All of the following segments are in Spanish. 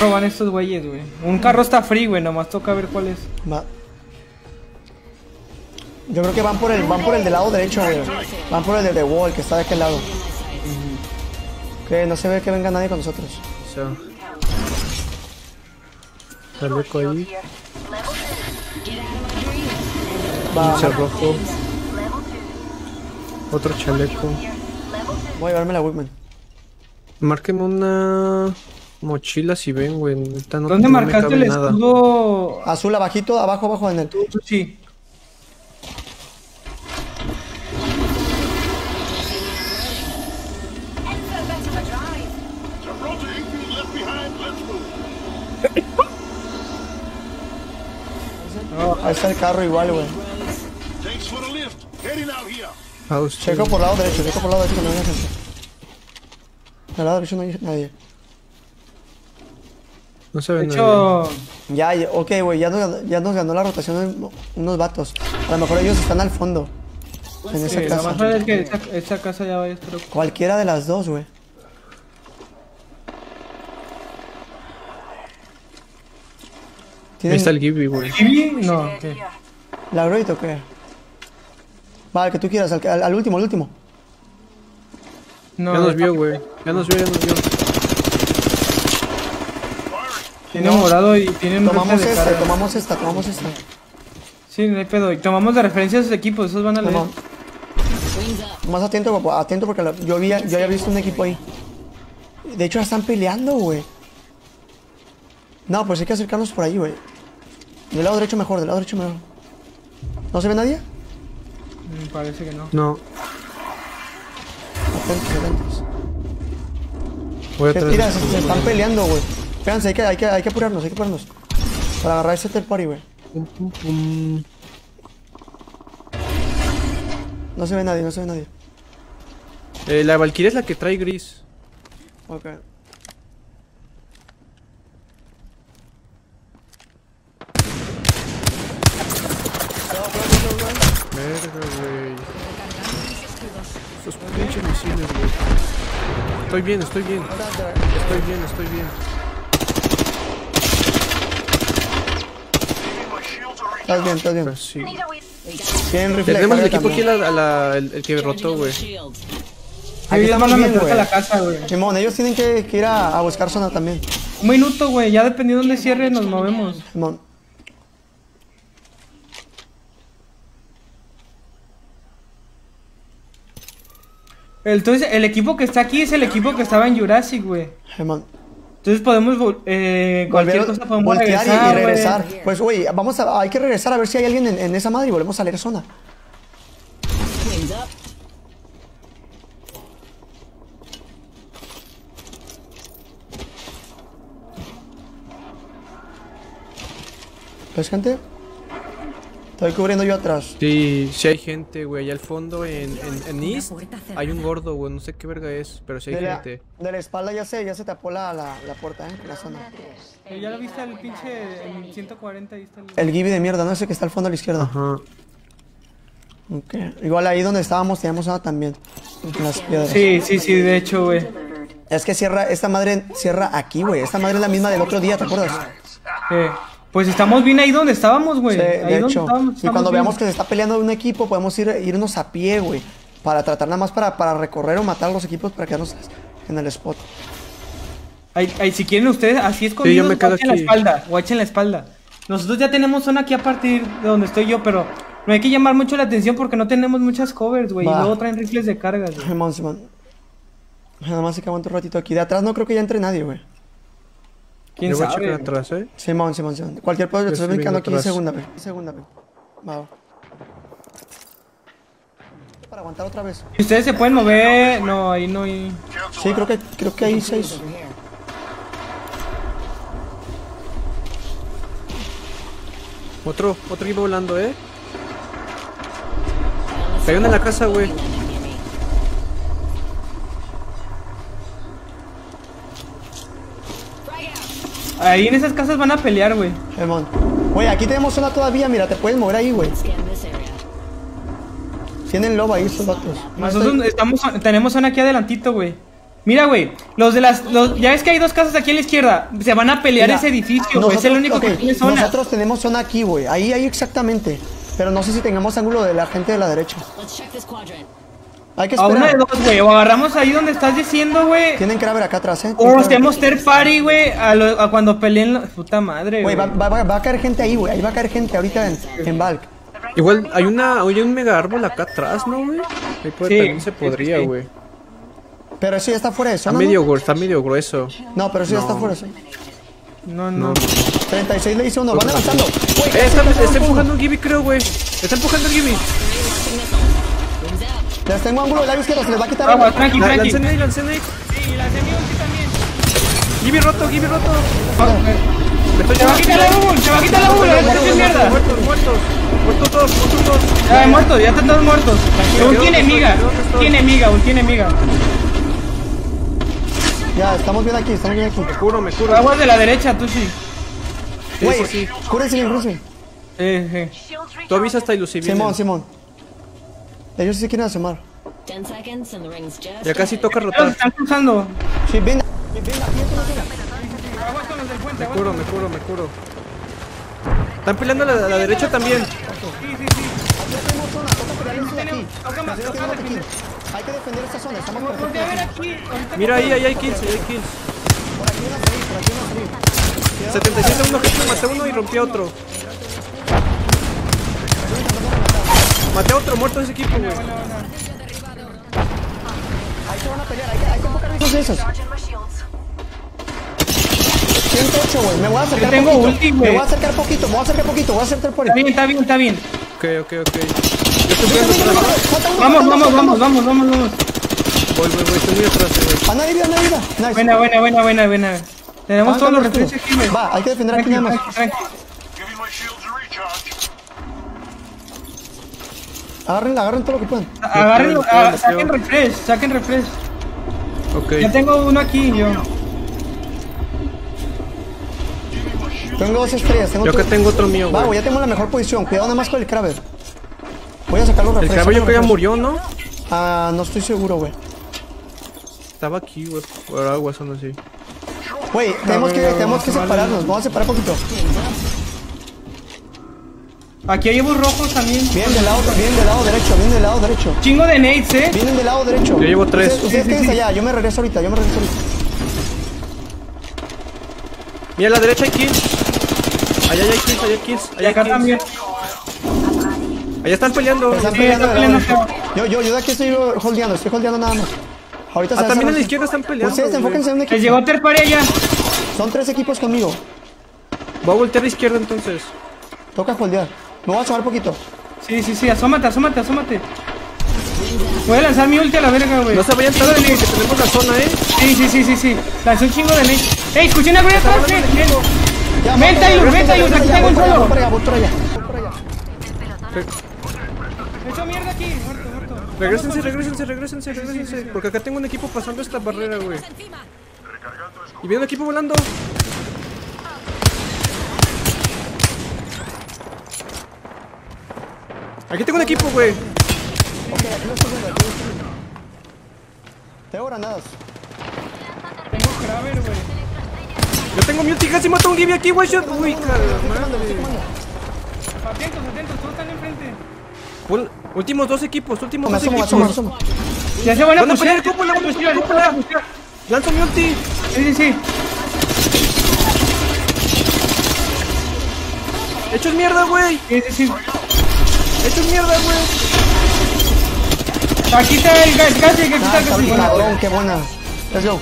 roban estos güeyes, güey. Un carro está free, güey, nomás toca ver cuál es. Va. Yo creo que van por el, van por el del lado derecho, güey. Van por el de The Wall, que está de aquel lado. Que no se ve que venga nadie con nosotros. O sea. Chaleco ahí. Va, rojo. Otro chaleco. voy a llevarme la Wigman. Márqueme una mochila si ven, güey. No- ¿Dónde no marcaste el nada. escudo? Azul abajito, abajo, abajo en el. Sí. Ahí está el carro igual, güey. Thanks for the lift. Heading out here. House, Checo por lado derecho, checo por lado derecho que no haya gente. Del lado derecho no hay nadie. No se De hecho, Ya, ya, ok, güey, ya nos, ya nos ganó la rotación unos vatos. A lo mejor ellos están al fondo. En esa sí, casa. más probable es que esa, esa casa ya vaya a estar ocupada. Cualquiera de las dos, güey. Ahí ¿Tienen está el Gibby, güey. ¿Kiwi? No, ¿qué? la Great o qué? Va, el que tú quieras, al, que- al- al último, al último. No, Ya nos vio, güey. Ya nos vio, ya nos vio. Tiene morado y tiene un Tomamos de este, tomamos esta, tomamos esta. Sí, no hay pedo. Y tomamos de referencia a esos equipos, esos van a leer. Más atento, papá, atento porque yo, había, yo había visto un equipo ahí. De hecho, ya están peleando, güey. No, pues hay que acercarnos por ahí, güey. Del lado derecho mejor, del lado derecho mejor. ¿No se ve nadie? Mm, parece que no. No. Atentos, atentos. Voy Se, tira, se, se están peleando, güey. Espérense, hay que, hay, que, hay que apurarnos, hay que apurarnos. Para agarrar ese third party, güey. No se ve nadie, no se ve nadie. Eh, la Valkyria es la que trae gris. Ok. Verga, güey. Esos pinches misiles, güey. Estoy bien, estoy bien. Estoy bien, estoy bien. Estás bien, estás bien. Pues sí. Tienen Tenemos el equipo aquí, la, a la- el, el que derrotó, güey. Aquí ellos estamos van a meterse a güey. la casa, güey. Simón, ellos tienen que, que ir a, a buscar zona también. Un minuto, güey. Ya dependiendo de dónde cierre, nos movemos. Simón. Entonces, el equipo que está aquí es el equipo que estaba en Jurassic, güey. Simón. Entonces podemos, eh, cualquier Volver- cosa podemos voltear y- regresar, y, güey. regresar. Pues, güey, vamos a, hay que regresar a ver si hay alguien en, en esa madre y volvemos a leer zona. ¿Ves, gente? Estoy cubriendo yo atrás. Sí, sí hay gente, güey. Allá al fondo, en, en, en East, hay un gordo, güey. No sé qué verga es, pero sí hay De la, gente. de la espalda ya se, ya se tapó la, la, la puerta, ¿eh? La zona. Eh, Ya lo viste el pinche en 140, ahí está el... El Gibby de mierda, no ese que está al fondo a la izquierda. Ajá. Ok. Igual ahí donde estábamos teníamos zona también. En las piedras. Sí, sí, sí, de hecho, güey. Es que cierra, esta madre cierra aquí, güey. Esta madre es la misma del otro día, ¿te acuerdas? Eh, pues estamos bien ahí donde estábamos, güey. Sí, ahí de donde hecho. estábamos. Y cuando bien. veamos que se está peleando un equipo, podemos ir, irnos a pie, güey. Para tratar nada más para, para recorrer o matar a los equipos para quedarnos en el spot. Ahí, ahí, si quieren ustedes, así escondidos, me quedo guachen la aquí. espalda, guachen la espalda. Nosotros ya tenemos zona aquí a partir de donde estoy yo, pero no hay que llamar mucho la atención porque no tenemos muchas covers, güey. Y luego traen rifles de cargas, güey. Nada más hay que aguantar un ratito aquí. De atrás no creo que ya entre nadie, güey. ¿Quién Yo voy a sabe? checar atrás, eh. Simón, Simón, Simón. Cualquier Yo estoy estoy brincando aquí atrás. segunda, güey. Segunda, güey. Va. Para aguantar otra vez. ¿Y ustedes se pueden mover? No, ahí no hay... Sí, creo que, creo que hay seis. Otro, otro equipo volando, eh. Hay uno en la casa, güey. Ahí en esas casas van a pelear, güey. Simón. Güey, aquí tenemos zona todavía, mira, te puedes mover ahí, güey. Tienen lobo ahí estos vatos. Nosotros estamos, tenemos zona aquí adelantito, güey. Mira, güey, los de las... Los, ya ves que hay dos casas aquí a la izquierda. Se van a pelear Mira, ese edificio, güey. Es el nosotros- único que tiene zona. Nosotros tenemos zona aquí, güey. Ahí, ahí exactamente. Pero no sé si tengamos ángulo de la gente de la derecha. Hay que A uno de esperar. dos, güey. O agarramos ahí donde estás diciendo, güey. Tienen que haber acá atrás, eh. O hacemos third party, güey, a, a cuando peleen la... Puta madre, Güey, güey. va, va- va- va a caer gente ahí, güey. Ahí va a caer gente ahorita en, en Valk. Igual hay una, hay un mega árbol acá atrás, ¿no, güey? Ahí puede- Sí, también se podría, sí. güey. Pero eso ya está fuera de Está zona. ¿no? medio, está medio grueso. No, pero eso ya está fuera de zona. No, no. No. 36 le hice uno. Van avanzando. Eh, está, está empujando un Gibby, creo, güey. Está empujando el Gibby. Les tengo ángulo del lado izquierdo. Se les va a quitar. Algo. tranqui, La- tranqui. Lancé nade, lancé nade. Sí, la de mi ulti también. Gibby roto, Gibby roto. Me estoy Se va a quitar la bubble, se va a quitar la bubble. Esto es mierda. Muertos, muertos. Muertos todos, muertos todos. Ya, muertos, ya están todos muertos. ¿de Ulti enemiga. Ulti enemiga, ulti enemiga. Ya, estamos bien aquí. Estamos bien aquí. Me curo, me curo. Aguas de la derecha, tú sí. Sí, Güey, sí, sí. cúrense bien, cúrense. Eh, eh. Tú avisas hasta Lucy Simón, Simón. Ellos sí se quieren asomar. Ya casi toca rotar. están cruzando. Sí, ven. Me curo, me curo, me curo. Están peleando a la, a la derecha también. Toca- toca defender. Hay que defender esta zona. Estamos aquí. ahorita Mira ahí, ahí hay kills, ahí hay kills. 77 uno que maté uno y rompí a otro. Maté a otro muerto de ese equipo, güey. Dos de esos. 108, güey. Me voy a acercar tengo poquito. ulti, me voy a acercar poquito. Me voy a acercar poquito. Voy a acercar por Está ahí. bien, está bien, está bien. Ok, ok, ok. Vamos, vamos, vamos, vamos, vamos, vamos. Voy, voy, voy, estoy muy atrás, güey. A nadie vida, a nadie vida. Nice. Buena, buena, buena, buena, buena. Tenemos Ah, todos los refrescos aquí, güey. Va, hay que defender aquí nada más. tranqui, tranqui. Giving my shields a recharge. Agarren, agarren todo lo que puedan. Bloqueo. saquen refresh, saquen refresh. Ok. Ya tengo uno aquí, yo. Tengo dos estrellas. Tengo Yo tu- tengo otro mío, güey. güey, ya tengo la mejor posición. Cuidado nada más con el Kraber. Voy a sacar los El refrescos. caballo que ya murió, ¿no? Ah, no estoy seguro, güey. Estaba aquí, güey. Por agua, son así. Güey, tenemos que, tenemos que separarnos. Vamos a separar poquito. Aquí hay huevos rojos también. Vienen del lado, vienen del lado derecho, vienen del lado derecho. Chingo de nades, eh. Vienen del lado derecho. Yo llevo tres. Ustedes, ustedes quédense allá, yo me regreso ahorita, yo me regreso ahorita. Mira, a la derecha hay kills. Allá hay kills, allá hay kills. Allá hay acá kills. también. Allá están peleando. Están Sí, peleando está del lado peleando. Yo, yo, yo de aquí estoy holdeando, estoy holdeando nada más. Ahorita se Ah, a también a la izquierda están peleando. Ustedes enfóquense en un Les equipo. llegó third party allá. Son tres equipos conmigo. Voy a voltear a la izquierda entonces. Toca holdear. Me voy a asomar poquito. Sí, sí, sí, asómate, asómate, asómate. Voy a lanzar mi ulti a la verga, güey. No se vayan tanto porque tenemos la zona, eh. Sí, sí, sí, sí, sí. Lancé un chingo de nades. Ey, escuché una güey atrás, ven, Taylor, ven, voy, Taylor, aquí para allá, tengo un voy para allá, solo. allá, voy para allá. Mierda aquí. Muerto, muerto. Regrésense, regrésense, regrésense, regrésense. Porque acá tengo un equipo pasando esta barrera, güey. Y viene un equipo volando. Aquí tengo un equipo, güey. Tengo granadas. Tengo Kraber, güey. Yo tengo mi ulti, casi mato a un Gibby aquí, güey. shot. Uy. Atentos, atentos, todos están enfrente. Pon- Últimos dos equipos, últimos Me dos equipos. asomo, me asomo. Ya se van a el cúpula, cúpula. pushear. Lanzo mi ulti. Sí, sí, sí. Hechos mierda, güey. Sí, sí, sí. Hechos mierda, güey. Aquí está el gas, gas, aquí está Ah, el está gas. cabrón, qué buena. Let's go.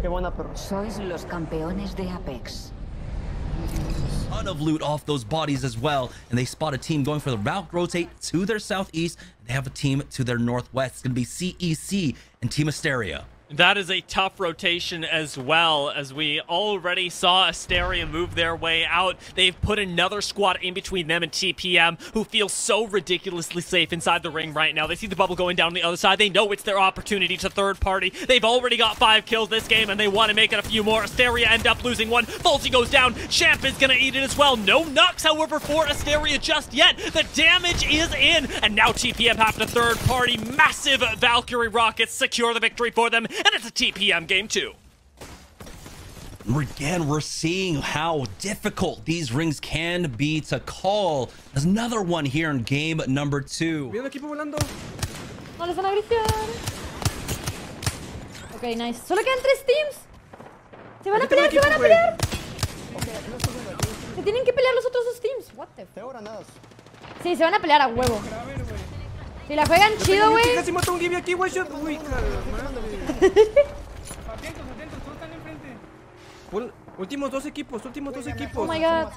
Qué buena, perro. Sois los campeones de Apex. Ton of loot off those bodies as well. And they spot a team going for the route rotate to their southeast. They have a team to their northwest. It's going to be CEC and Team Asteria. That is a tough rotation as well, as we already saw Asteria move their way out. They've put another squad in between them and TPM, who feel so ridiculously safe inside the ring right now. They see the bubble going down the other side. They know it's their opportunity to third party. They've already got five kills this game, and they want to make it a few more. Asteria end up losing one. Falsey goes down. Champ is going to eat it as well. No knocks, however, for Asteria just yet. The damage is in, and now TPM have to third party. Massive Valkyrie rockets secure the victory for them, and it's a TPM game too. Again, we're seeing how difficult these rings can be to call. There's another one here in game number two. Viene equipo volando. No les van a grifear. Ok, nice. Solo quedan tres teams. Se van a pelear, se van a pelear. Se tienen que pelear los otros dos teams. What the f Tengo granadas. Sí, se van a pelear a huevo. Si la juegan chido, güey. Casi mató un Gibby aquí, güey. Uy. Atentos, atentos, todos están enfrente. Últimos dos equipos, últimos dos Oh equipos. my god.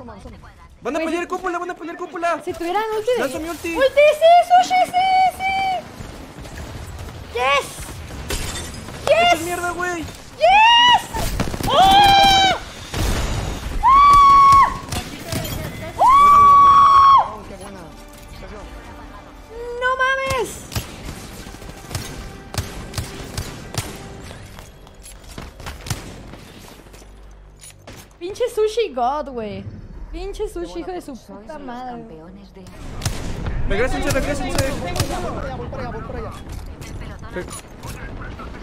Van a pelear cúpula, van a pelear cúpula. Si tuvieran ulti de... Lanzo mi ulti. ¡Ulti, sí, sushi, sí, sí! ¡Yes! ¡Yes! mierda, güey. ¡Yes! ¡Oh! ¡Oh! Pinche sushi god, güey. Pinche sushi, hijo de su puta madre. campeones de Regrésense, regrésense. Voy para allá, voy para allá.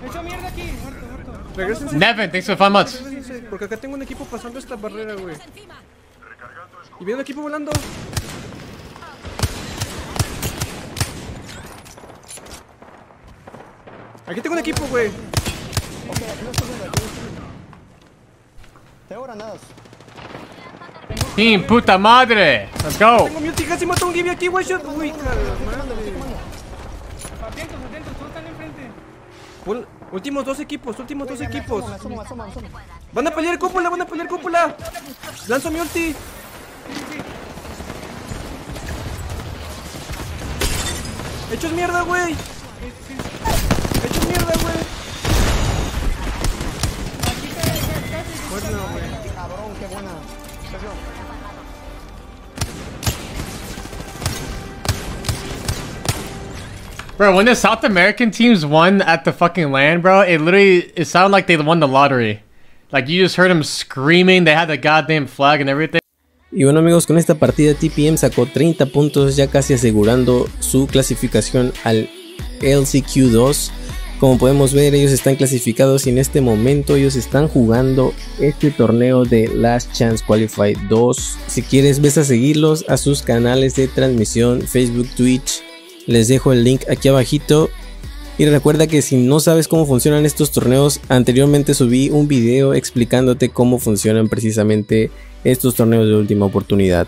Me echó mierda aquí. Muerto, muerto. Regrésense. Nevin, thanks for five months. Porque acá tengo un equipo pasando esta barrera, güey. Y viene un equipo volando. Aquí tengo un equipo, güey. Tengo granadas. Team puta madre. Let's go. Tengo mi ulti, casi mató un Gibby aquí, güey. shot. Uy. Atentos, atentos, todos están enfrente. Últimos dos equipos, últimos dos equipos. Van a pelear cúpula, van a pelear cúpula. Lanzo mi ulti. Hechos mierda, güey. Hechos mierda, güey. Bueno, güey. Cabrón, qué buena. Sergio. Bro, when the South American teams won at the fucking land, bro, it literally it sounded like they won the lottery. Like you just heard them screaming, they had the goddamn flag and everything. Y bueno amigos, con esta partida TPM sacó 30 puntos ya casi asegurando su clasificación al LCQ2. Como podemos ver ellos están clasificados y en este momento ellos están jugando este torneo de Last Chance Qualify 2. Si quieres ves a seguirlos a sus canales de transmisión Facebook, Twitch. Les dejo el link aquí abajito. Y recuerda que si no sabes cómo funcionan estos torneos, anteriormente subí un video explicándote cómo funcionan precisamente estos torneos de última oportunidad.